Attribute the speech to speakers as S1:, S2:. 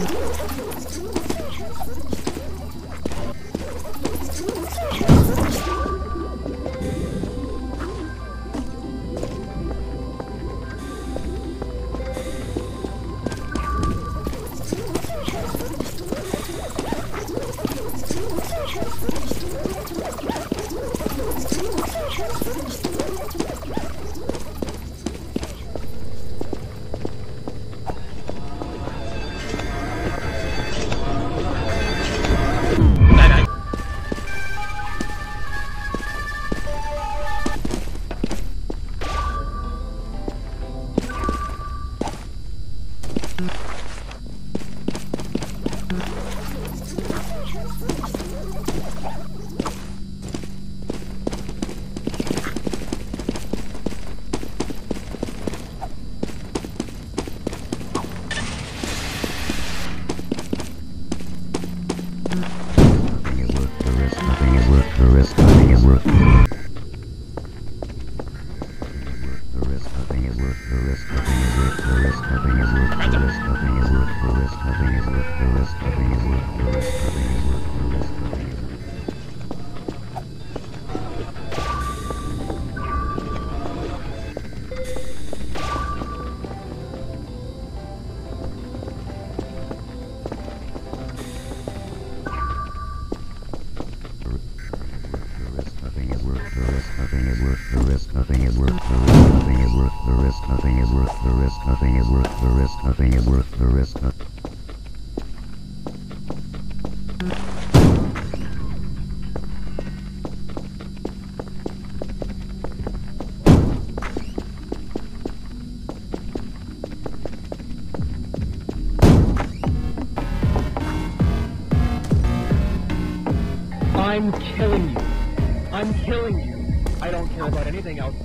S1: Thank you. Nothing is nothing is worth the nothing is worth. Nothing is worth. The risk nothing is worth. The risk is worth the risk, nothing is worth the risk, nothing is worth the risk, nothing is worth the risk. No
S2: I'm killing you. I'm killing you. I don't care about anything else.